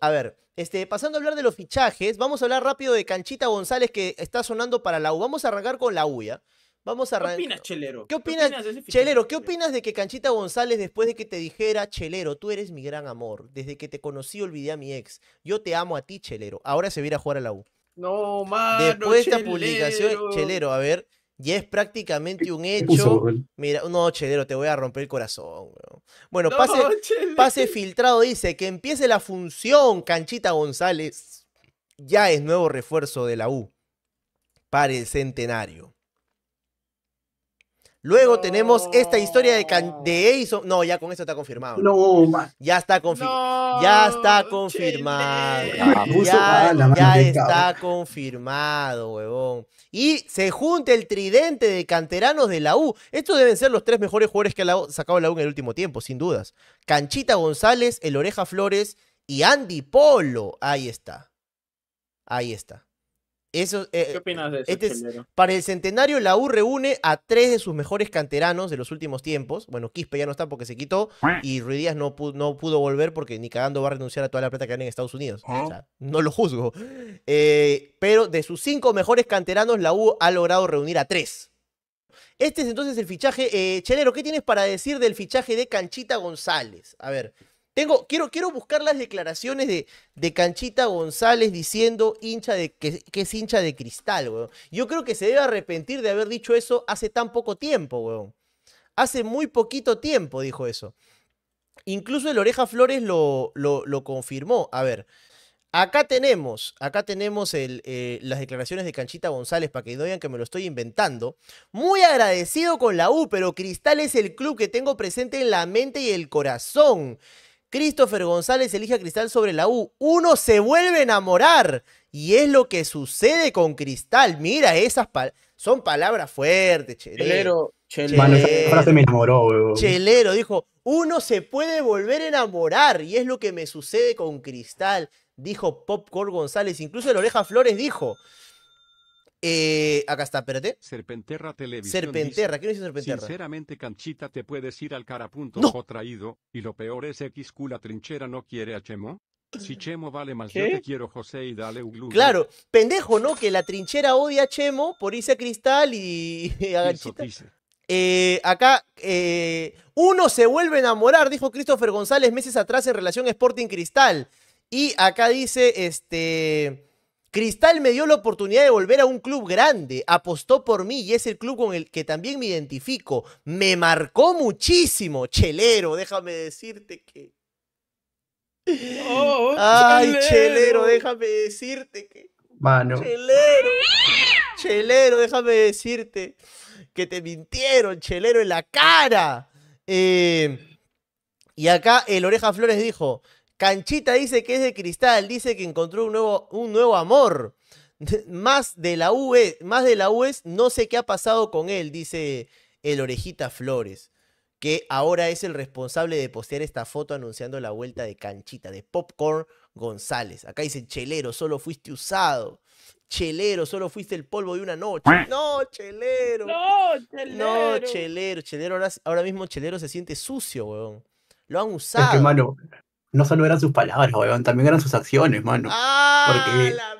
a ver, este, pasando a hablar de los fichajes, vamos a hablar rápido de Canchita González que está sonando para la U. Vamos a arrancar con la U, ¿ya? Vamos a ¿Qué opinas, Chelero? ¿Qué opinas? Chelero, ¿qué opinas de que Canchita González, después de que te dijera, Chelero, tú eres mi gran amor, desde que te conocí olvidé a mi ex, yo te amo a ti, Chelero, ahora se viene a jugar a la U? No, mano, Después de esta publicación. Chelero, a ver, ya es prácticamente un ¿Qué puso, hecho. Mira, no, Chelero, te voy a romper el corazón. Bueno, No, pase, pase filtrado dice que empiece la función Canchita González. Ya es nuevo refuerzo de la U para el centenario. Luego tenemos esta historia de, Can- de Edison. No, ya con esto está confirmado. No, man. Ya está confirmado. No, Ya está confirmado. Ya, ya está confirmado, huevón. Y se junta el tridente de canteranos de la U. Estos deben ser los tres mejores jugadores que ha la- sacado la U en el último tiempo, sin dudas. Canchita González, El Oreja Flores y Andy Polo. Ahí está. Ahí está. Eso, eh, ¿Qué opinas de eso, este es- para el centenario, la U reúne a tres de sus mejores canteranos de los últimos tiempos. Bueno, Quispe ya no está porque se quitó. Y Ruiz Díaz no, pu- no pudo volver porque ni cagando va a renunciar a toda la plata que gana en Estados Unidos. O sea, no lo juzgo. Eh, pero de sus cinco mejores canteranos, la U ha logrado reunir a tres. Este es entonces el fichaje. Eh, Chelero, ¿qué tienes para decir del fichaje de Canchita González? A ver, tengo, quiero, quiero buscar las declaraciones de, de Canchita González diciendo hincha de, que, es hincha de cristal, weón. Yo creo que se debe arrepentir de haber dicho eso hace tan poco tiempo, weón. Hace muy poquito tiempo dijo eso. Incluso el Oreja Flores lo, lo, confirmó. A ver, acá tenemos, acá tenemos eh, las declaraciones de Canchita González para que no digan que me lo estoy inventando. Muy agradecido con la U, pero Cristal es el club que tengo presente en la mente y el corazón. Christopher González elige a Cristal sobre la U. Uno se vuelve a enamorar. Y es lo que sucede con Cristal. Mira, esas pal- son palabras fuertes, Chelero. Chelero, Mano, Chelero. esa frase me enamoró, weón. Chelero dijo, uno se puede volver a enamorar y es lo que me sucede con Cristal, dijo Popcorn González. Incluso el Oreja Flores dijo, eh, acá está, espérate. Serpenterra Televisión. Serpenterra, dice, ¿qué dice Serpenterra? Sinceramente, Canchita, te puedes ir al carapunto No. traído, y lo peor es X la trinchera no quiere a Chemo. Si Chemo vale más, ¿Qué? yo te quiero, José, y dale un glue. Claro, pendejo, ¿no? Que la trinchera odia a Chemo por irse a Cristal y, y a Ganchita. Eh, acá, eh, uno se vuelve a enamorar, dijo Christopher González meses atrás en relación a Sporting Cristal. Y acá dice, este, Cristal me dio la oportunidad de volver a un club grande, apostó por mí y es el club con el que también me identifico. Me marcó muchísimo, chelero, déjame decirte que... Oh, Ay, chelero, déjame decirte que... Mano. Chelero. Chelero, déjame decirte que te mintieron, chelero, en la cara. Eh, y acá el Oreja Flores dijo, Canchita dice que es de cristal, dice que encontró un nuevo, un nuevo amor. Más de la UE, más de la UES, no sé qué ha pasado con él, dice el Orejita Flores, que ahora es el responsable de postear esta foto anunciando la vuelta de Canchita, de Popcorn González. Acá dice, Chelero, solo fuiste usado. Chelero, solo fuiste el polvo de una noche. No, Chelero. No, Chelero. No, Chelero. Chelero ahora, ahora mismo Chelero se siente sucio, weón. Lo han Es usado. que, mano, no solo eran sus palabras, weón, también eran sus acciones, mano. ¡Ah, porque- no.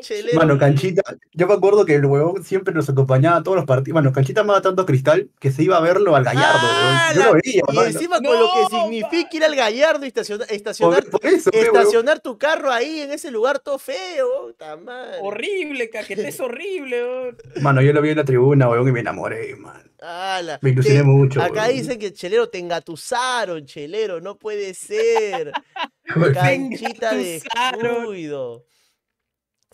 Chelero. Mano, Canchita, yo me acuerdo que el huevón siempre nos acompañaba a todos los partidos. Mano, Canchita amaba tanto a Cristal que se iba a verlo al Gallardo, ¡Ah, weón. Yo la- lo veía, Y mano. encima con lo que No, significa ir al Gallardo y estacionar, estacionar, Por, por eso, pe, huevón. estacionar tu carro ahí en ese lugar todo feo. madre. Horrible, caquete, es horrible. weón. Mano, yo lo vi en la tribuna, weón, y me enamoré, man. Ala, Me ilusioné te- mucho, Acá dicen que Chelero te engatusaron, Chelero, no puede ser. Canchita de descuido.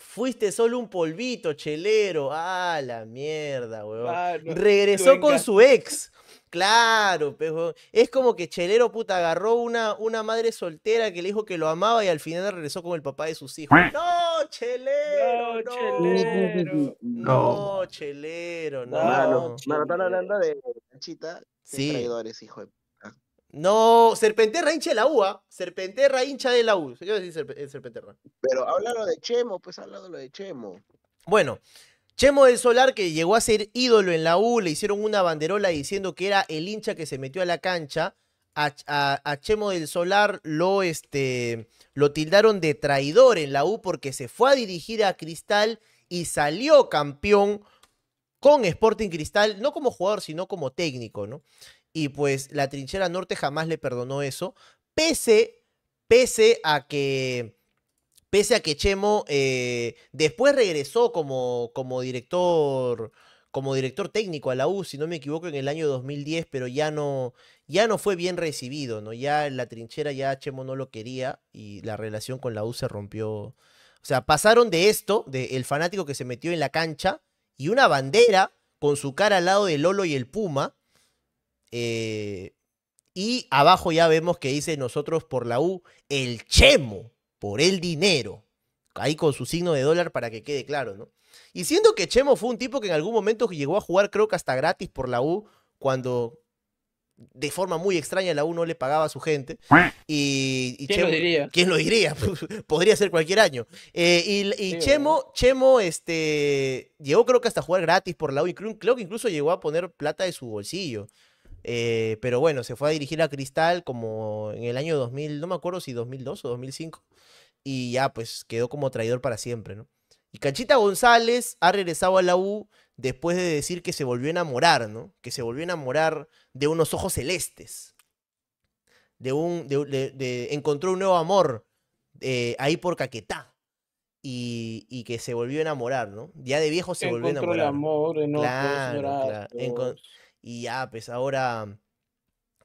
Fuiste solo un polvito, Chelero. Ah, la mierda, weón. Mano, Regresó con su ex. Claro, weón. es como que Chelero puta agarró una, una madre soltera que le dijo que lo amaba y al final regresó con el papá de sus hijos. No, Chelero, No, no. Chelero. No, No. Chelero, no. No, Mano, Chelero. mano, están hablando de qué Sí. traidores, hijo de... No, Serpenterra hincha de la U, ¿ah? Serpenterra hincha de la U. Yo voy a decir eh, Serpenterra. Pero hablaron de Chemo, pues hablando lo de Chemo. Bueno, Chemo del Solar, que llegó a ser ídolo en la U, le hicieron una banderola diciendo que era el hincha que se metió a la cancha. a, a- a Chemo del Solar lo, este, lo tildaron de traidor en la U porque se fue a dirigir a Cristal y salió campeón con Sporting Cristal, no como jugador, sino como técnico, ¿no? Y pues la trinchera norte jamás le perdonó eso, pese, pese a que, pese a que Chemo eh, después regresó como, como director, como director técnico a la U, si no me equivoco, en el año 2010, pero ya no, ya no fue bien recibido, ¿no? Ya en la trinchera ya Chemo no lo quería y la relación con la U se rompió. O sea, pasaron de esto, de el fanático que se metió en la cancha y una bandera con su cara al lado de Lolo y el Puma. Eh, y abajo ya vemos que dice nosotros por la U, el Chemo, por el dinero. Ahí con su signo de dólar para que quede claro, ¿no? Y siendo que Chemo fue un tipo que en algún momento llegó a jugar, creo que hasta gratis por la U, cuando de forma muy extraña la U no le pagaba a su gente. Y, y ¿Quién lo Chemo- diría? ¿Quién lo diría? Podría ser cualquier año. Eh, y y Sí, Chemo, Chemo este, llegó creo que hasta a jugar gratis por la U. inclu- Creo que incluso llegó a poner plata de su bolsillo. Eh, pero bueno, se fue a dirigir a Cristal como en el año 2000, no me acuerdo si 2002 o 2005. Y ya pues quedó como traidor para siempre, ¿no? Y Canchita González ha regresado a la U después de decir que se volvió a enamorar, ¿no? Que se volvió a enamorar de unos ojos celestes. De un. de- de- de- encontró un nuevo amor eh, ahí por Caquetá. Y, y que se volvió a enamorar, ¿no? Ya de viejo se volvió a Encontró el enamorar. amor en otros Claro, claro. Y ya, pues ahora.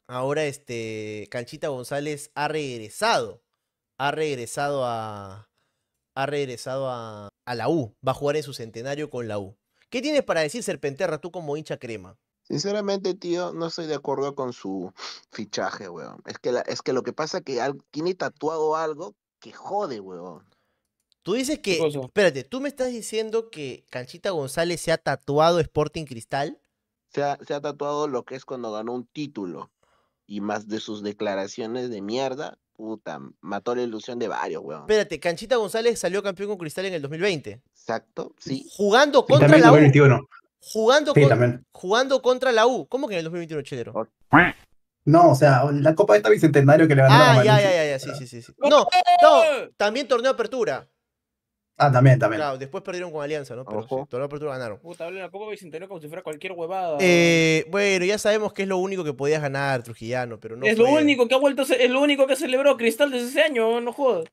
Ahora este. Canchita González ha regresado. Ha regresado a. Ha regresado a, a la U. Va a jugar en su centenario con la U. ¿Qué tienes para decir, Serpenterra, tú como hincha crema? Sinceramente, tío, no estoy de acuerdo con su fichaje, weón. Es que, la- es que lo que pasa es que al- tiene tatuado algo que jode, weón. Tú dices que. Espérate, tú me estás diciendo que Canchita González se ha tatuado Sporting Cristal. Se ha, se ha tatuado lo que es cuando ganó un título. Y más de sus declaraciones de mierda, puta, mató la ilusión de varios, weón. Espérate, Canchita González salió campeón con Cristal en el 2020. Exacto, sí. Jugando contra también la U. 2021. Jugando, Sí, con- también. jugando contra la U. ¿Cómo que en el 2021, Chelero? No, o sea, la Copa de esta Bicentenario que le ganaron a Ah, ya, ya, ya, ya, sí, sí, sí. sí. No, no, también torneo de apertura. Ah, también, también. Claro, después perdieron con Alianza, ¿no? Pero sí, Ojo. torneo de apertura ganaron. Puta, habla en la Copa Bicentenario como si fuera cualquier huevada. Eh, bueno, ya sabemos que es lo único que podías ganar, Trujillano, pero no es lo fue. único que ha vuelto, a ce- es lo único que celebró Cristal desde ese año, no jodas.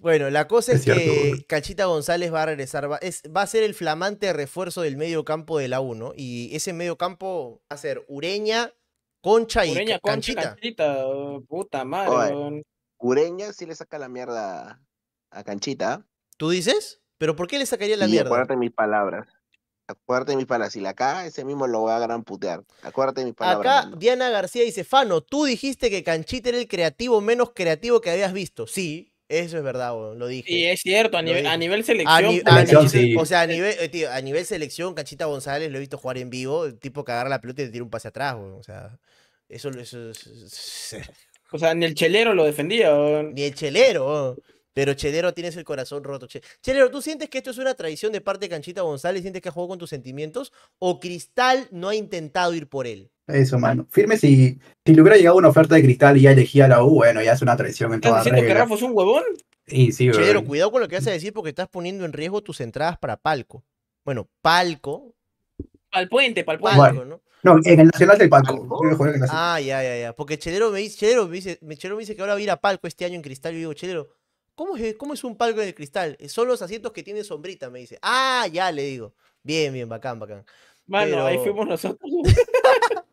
Bueno, la cosa es, Es cierto, que bro. Canchita González va a regresar, va, es, va a ser el flamante refuerzo del medio campo de la U, ¿no? Y ese medio campo va a ser Ureña, Concha y Ureña, Ca- Concha, Canchita. Canchita, oh, puta madre. Oye. weón. Ureña sí le saca la mierda a Canchita. ¿Tú dices? ¿Pero por qué le sacaría la y mierda? acuérdate de mis palabras. Acuérdate de mis palabras. Si la caga, ese mismo lo va a gran putear. Acuérdate de mis palabras. Acá. Diana García dice, Fano, tú dijiste que Canchita era el creativo menos creativo que habías visto. Sí, eso es verdad, lo dije. Y es cierto, a, nivel, a nivel A, selección. ni- puta, a Selección, Canchita- sí. O sea, a nivel, tío, a nivel selección, Canchita González lo he visto jugar en vivo, el tipo que agarra la pelota y te tira un pase atrás, weón. O sea, eso, eso, es- O sea, ni el chelero lo defendía. weón. ni el chelero, weón. Pero Chelero tienes el corazón roto. Che- Chelero, ¿tú sientes que esto es una traición de parte de Canchita González? ¿Sientes que ha jugado con tus sentimientos? ¿O Cristal no ha intentado ir por él? Eso, mano. Firme si, si le hubiera llegado una oferta de cristal y ya elegía la U, bueno, ya es una traición en ¿Estás toda diciendo que regla. Rafa es un huevón? Y sí, Chelero, weón. cuidado con lo que vas a decir porque estás poniendo en riesgo tus entradas para Palco. Bueno, Palco, Pa'l puente, pa'l puente. Palco. ¿no? No, en el Nacional del Palco. Ah, ya, ya, ya. Porque Chelero me dice, Chelero me dice, Chelero me dice que ahora va a ir a palco este año en cristal. Yo digo, Chelero, ¿cómo es, cómo es un palco en el cristal? Eh, Son los asientos que tienen sombrita, me dice. Ah, ya, le digo. Bien, bien, bacán, bacán. Mano, ahí pero- fuimos nosotros.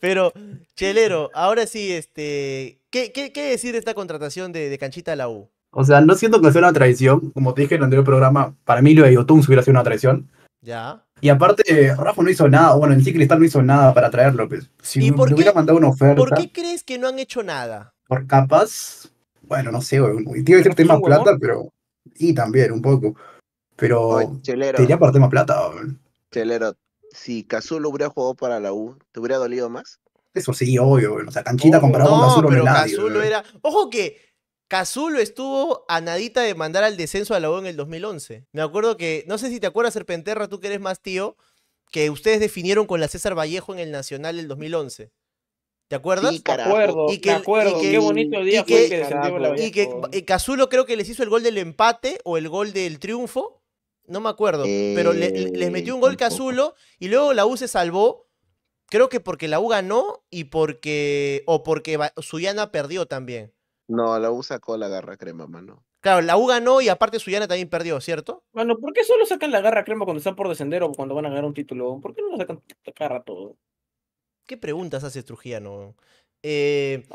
Pero, Chelero, ahora sí, este. ¿Qué, qué, qué decir de esta contratación de, de Canchita a la U? O sea, no siento que sea una traición. Como te dije en el anterior programa, para mí lo de Yotun hubiera sido una traición. Ya. Y aparte, Rafa no hizo nada. Bueno, en sí Cristal no hizo nada para traerlo. Pues. Si ¿Y me por le hubiera qué- mandado una oferta, ¿Por qué crees que no han hecho nada? por capaz, bueno, no sé, weón. Te iba a decir ¿Rafa es tema plata, pero. Y también, un poco. Pero Oye, Chelero, te diría por tema plata, weón. Chelero, si Cazul hubiera jugado para la U, ¿te hubiera dolido más? Eso sí, obvio, weón. O sea, Canchita comparado con No, Cazulo no pero es nadie. Cazulo era. Ojo que Cazulo estuvo a nadita de mandar al descenso a la U en el 2011. Me acuerdo que. No sé si te acuerdas, Serpenterra, tú que eres más tío, que ustedes definieron con la César Vallejo en el Nacional del 2011. ¿Te acuerdas? Sí, Me carajo. acuerdo, Y que- me acuerdo. y que- Qué bonito día y fue que- el que descendió carajo, la Y que eh, Cazulo creo que les hizo el gol del empate o el gol del triunfo. No me acuerdo. pero le- le- les metió un gol Eh. Cazulo y luego la U se salvó. Creo que porque la U ganó y porque. O porque Suyana perdió también. No, la U sacó la garra crema, mano. Claro, la U ganó y aparte Suyana también perdió, ¿cierto? Mano, ¿por qué solo sacan la garra crema cuando están por descender o cuando van a ganar un título? ¿Por qué no la sacan cada rato? ¿Qué preguntas hace Trujillano? Eh,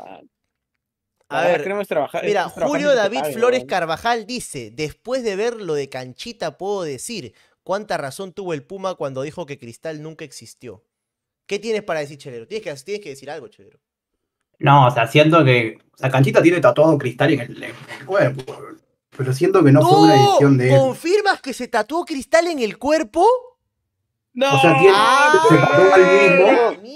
a ver, es trabajar. Mira, Julio David Flores. Carvajal dice, después de ver lo de Canchita puedo decir cuánta razón tuvo el Puma cuando dijo que Cristal nunca existió. ¿Qué tienes para decir, Chelero? Tienes que, tienes que decir algo, Chelero. No, o sea, siento que. O sea, Canchita tiene tatuado cristal en el, en el cuerpo. Pero siento que no fue una edición de él. ¿Confirmas que se tatuó Cristal en el cuerpo? ¡No! O sea, tiene- ¡Ah! se tatuó al mismo ¡Mierda!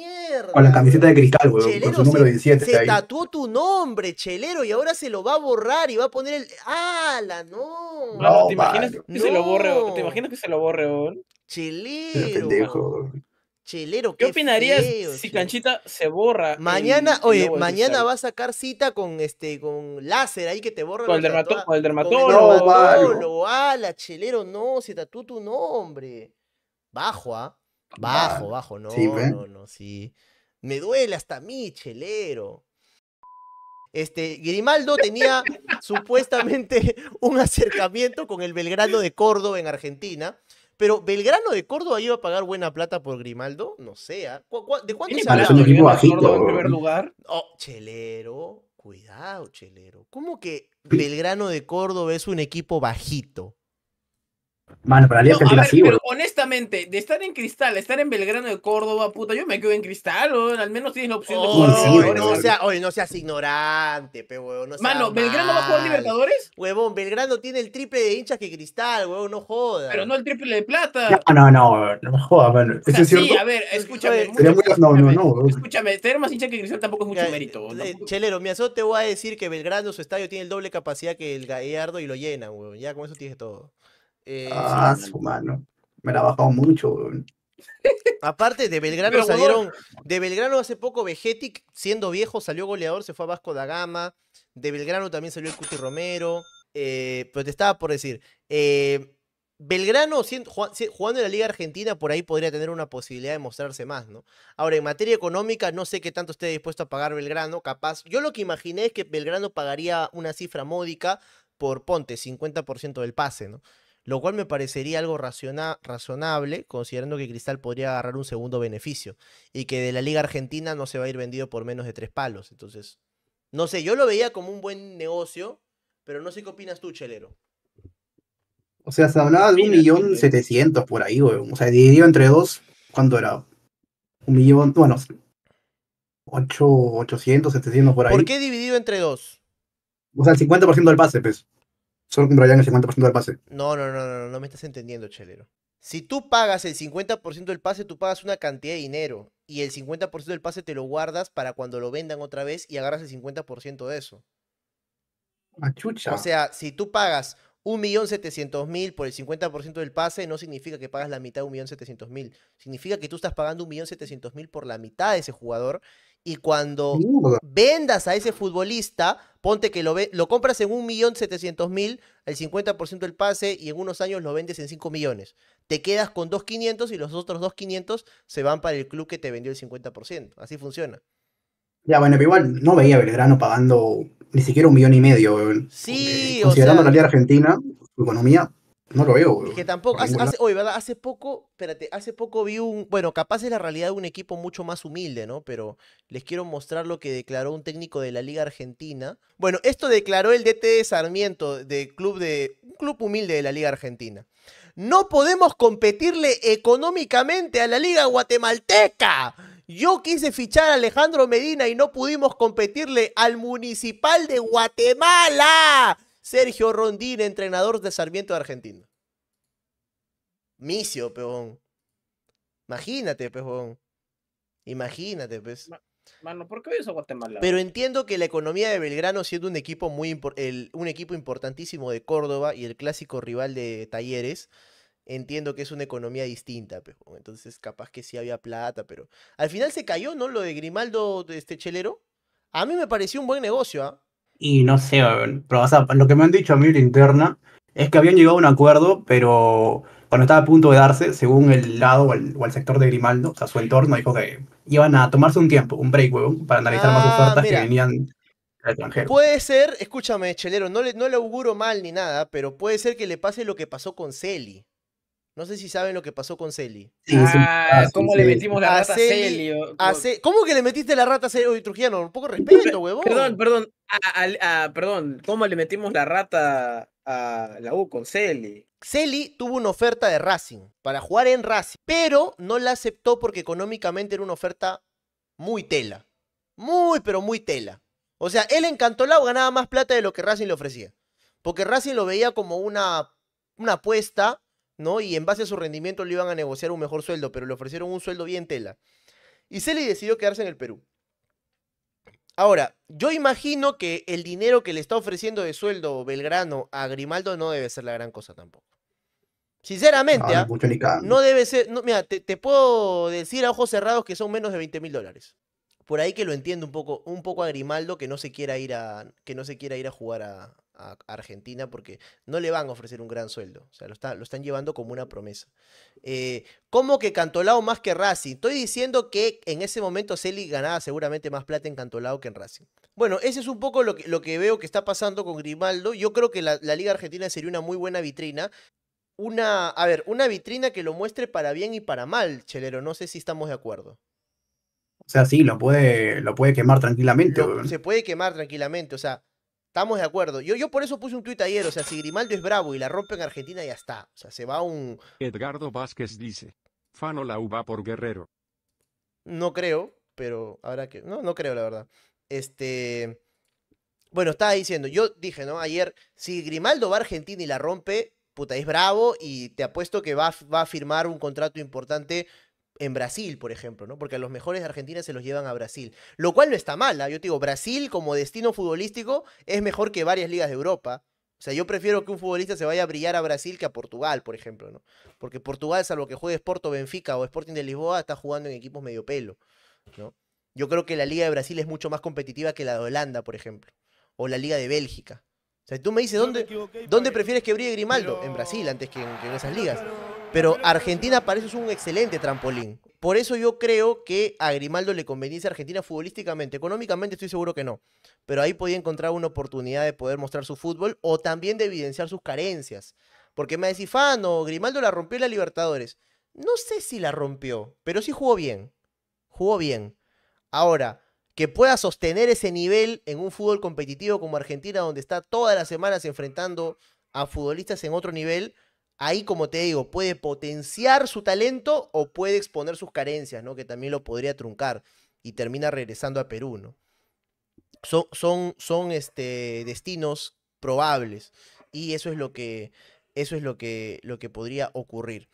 Con la camiseta de cristal, weón. Con su número se, 17 se ahí. tatuó tu nombre, Chelero, y ahora se lo va a borrar y va a poner el... ¡Hala, no! Mano, No, ¿te imaginas mano. que se lo borre? No. ¿Te imaginas que se lo borre, weón? Chelero. Pendejo. Chelero, ¿Qué qué opinarías feo, si Chelero. Canchita se borra? Mañana, el oye, mañana va a sacar cita con este, con láser ahí que te borra Con el, dermato- con el Con el dermatólogo. No, dermatólogo, ala, chelero, no, se tatuó tu nombre. Bajo, ¿ah? Bajo, bajo, no, sí, no, no, sí. Me duele hasta a mí, chelero. Este, Grimaldo tenía supuestamente un acercamiento con el Belgrano de Córdoba en Argentina, pero ¿Belgrano de Córdoba iba a pagar buena plata por Grimaldo? No sé, ¿ah? ¿Cu- cu- ¿de cuánto se hablaba? un equipo bajito, en primer lugar. Oh, Chelero, cuidado, Chelero. ¿Cómo que Belgrano de Córdoba es un equipo bajito? Mano, la Liga No, pero weón. honestamente, de estar en Cristal, estar en Belgrano de Córdoba, puta, yo me quedo en Cristal, weón. Al menos tienes la opción de Oh, jugar sí, no, weón. sea- oye, no seas ignorante, pe, huevón. No seas Mano, ¿Belgrano va a jugar. Libertadores? Huevón, Belgrano tiene el triple de hinchas que Cristal, huevón, no jodas. Pero no el triple de plata. No, no, no, no me jodas, mano. O ¿Eso sea, es cierto? sí, a ver, escúchame. Oye, mucho- muy- no, no, escúchame, no, weón. Escúchame, tener más hincha que Cristal tampoco es mucho Ya, mérito. eh, tampoco- Chelero, mi azote te voy a decir que Belgrano, su estadio, tiene el doble capacidad que el Gallardo y lo llenan, huevón. Ya con eso tienes todo. Eh, Ah, sí, su mano. Me la ha bajado mucho, weón. Aparte de Belgrano Pero, salieron. De Belgrano hace poco Vegetic, siendo viejo, salió goleador, se fue a Vasco da Gama. De Belgrano también salió el Cuti Romero. eh, pero te estaba por decir. eh, Belgrano, jugando en la Liga Argentina, por ahí podría tener una posibilidad de mostrarse más, ¿no? Ahora, en materia económica, no sé qué tanto esté dispuesto a pagar Belgrano, capaz. Yo lo que imaginé es que Belgrano pagaría una cifra módica por Ponte, 50% del pase, ¿no? Lo cual me parecería algo raciona- razonable, considerando que Cristal podría agarrar un segundo beneficio y que de la Liga Argentina no se va a ir vendido por menos de tres palos. Entonces, no sé, yo lo veía como un buen negocio, pero no sé qué opinas tú, Chelero. O sea, se hablaba de un millón setecientos por ahí, weón. O sea, dividido entre dos, ¿cuánto era? Un millón, bueno, ocho, ochocientos, setecientos por ahí. ¿Por qué dividido entre dos? O sea, el 50% del pase, pues. Solo comprarían el 50% del pase. No, no, no, no, no, no me estás entendiendo, Chelero. Si tú pagas el 50% del pase, tú pagas una cantidad de dinero y el 50% del pase te lo guardas para cuando lo vendan otra vez y agarras el 50% de eso. Ah, chucha. O sea, si tú pagas 1.700.000 por el 50% del pase, no significa que pagas la mitad de 1.700.000. Significa que tú estás pagando 1.700.000 por la mitad de ese jugador y cuando vendas a ese futbolista, ponte que lo, ve- lo compras en 1.700.000, el 50% del pase y en unos años lo vendes en 5 millones. Te quedas con 2.500 y los otros 2.500 se van para el club que te vendió el 50%. Así funciona. Ya, bueno, pero igual no veía a Belgrano pagando ni siquiera un millón y medio, weón. Sí, Porque o Considerando sea- la Liga Argentina, su economía, no lo veo, weón. Que tampoco, hace, hace- oye, ¿verdad? Hace poco, espérate, hace poco vi un, bueno, capaz es la realidad de un equipo mucho más humilde, ¿no? Pero les quiero mostrar lo que declaró un técnico de la Liga Argentina. Bueno, esto declaró el DT de Sarmiento, de club de, un club humilde de la Liga Argentina. No podemos competirle económicamente a la Liga Guatemalteca. Yo quise fichar a Alejandro Medina y no pudimos competirle al Municipal de Guatemala. Sergio Rondín, entrenador de Sarmiento de Argentina. Micio, peón. Imagínate, peón. Imagínate, pues. Mano, ¿por qué a Guatemala? Pero entiendo que la economía de Belgrano, siendo un equipo muy el- un equipo importantísimo de Córdoba y el clásico rival de Talleres, entiendo que es una economía distinta, pero entonces capaz que sí había plata, pero al final se cayó, ¿no? Lo de Grimaldo, de este chelero. A mí me pareció un buen negocio, ¿ah? Y no sé, weón, pero o sea, lo que me han dicho a mí la interna es que habían llegado a un acuerdo, pero cuando estaba a punto de darse, según el lado o el, o el sector de Grimaldo, o sea, su entorno dijo que iban a tomarse un tiempo, un break, weón, para analizar más Ah, ofertas mira. que venían del extranjero. Puede ser, escúchame, Chelero, no le, no le auguro mal ni nada, pero puede ser que le pase lo que pasó con Celi. No sé si saben lo que pasó con Celi. Sí, sí, Ah, sí, ¿cómo sí. le metimos la A rata a Celi- Celio? A Ce- ¿Cómo que le metiste la rata a Celi? Oye, Trujillano, un poco de respeto, huevón. Perdón, perdón. Perdón, ¿cómo le metimos la rata a la U con Celi? Celi tuvo una oferta de Racing para jugar en Racing, pero no la aceptó porque económicamente era una oferta muy tela. Muy, pero muy tela. O sea, él en Cantolao ganaba más plata de lo que Racing le ofrecía. Porque Racing lo veía como una, una apuesta, ¿no? Y en base a su rendimiento le iban a negociar un mejor sueldo, pero le ofrecieron un sueldo bien tela. Y Celi decidió quedarse en el Perú. Ahora, yo imagino que el dinero que le está ofreciendo de sueldo Belgrano a Grimaldo no debe ser la gran cosa tampoco. Sinceramente, No, ¿ah? no, debe ser. no, mira, te, te puedo decir a ojos cerrados que son menos de 20 mil dólares. Por ahí que lo entiendo un poco, un poco a Grimaldo que no se quiera ir a, que no se quiera ir a jugar a, a Argentina porque no le van a ofrecer un gran sueldo. O sea, lo, está- lo están llevando como una promesa. Eh, ¿Cómo que Cantolao más que Racing? Estoy diciendo que en ese momento Celi ganaba seguramente más plata en Cantolao que en Racing. Bueno, ese es un poco lo que, lo que veo que está pasando con Grimaldo. Yo creo que la, la Liga Argentina sería una muy buena vitrina. Una, a ver, una vitrina que lo muestre para bien y para mal, Chelero. No sé si estamos de acuerdo. O sea, sí, lo puede, lo puede quemar tranquilamente, Lo- se puede quemar tranquilamente, o sea, estamos de acuerdo. Yo, yo por eso puse un tuit ayer, o sea, si Grimaldo es bravo y la rompe en Argentina, ya está. O sea, se va un, Edgardo Vázquez dice. Fano la uva por Guerrero. No creo, pero habrá que. No, no creo, la verdad. Este. Bueno, estaba diciendo, yo dije, ¿no? Ayer, si Grimaldo va a Argentina y la rompe, puta, es bravo y te apuesto que va, va a firmar un contrato importante en Brasil, por ejemplo, ¿no? Porque a los mejores de Argentina se los llevan a Brasil. Lo cual no está mal, ¿ah? Yo te digo, Brasil como destino futbolístico es mejor que varias ligas de Europa. O sea, yo prefiero que un futbolista se vaya a brillar a Brasil que a Portugal, por ejemplo, ¿no? Porque Portugal, salvo que juegue Porto Benfica o Sporting de Lisboa, está jugando en equipos medio pelo, ¿no? Yo creo que la Liga de Brasil es mucho más competitiva que la de Holanda, por ejemplo. O la Liga de Bélgica. O sea, tú me dices, ¿dónde, ¿dónde prefieres que brille Grimaldo? En Brasil, antes que en, que en esas ligas. Pero Argentina para eso es un excelente trampolín. Por eso yo creo que a Grimaldo le convenía irse a Argentina futbolísticamente. Económicamente estoy seguro que no. Pero ahí podía encontrar una oportunidad de poder mostrar su fútbol o también de evidenciar sus carencias. Porque me decís, Fano, Grimaldo la rompió en la Libertadores. No sé si la rompió, pero sí jugó bien. Jugó bien. Ahora, que pueda sostener ese nivel en un fútbol competitivo como Argentina, donde está todas las semanas enfrentando a futbolistas en otro nivel, ahí, como te digo, puede potenciar su talento o puede exponer sus carencias, ¿no? Que también lo podría truncar y termina regresando a Perú, ¿no? Son, son, son este, destinos probables y eso es lo que, eso es lo que, lo que podría ocurrir.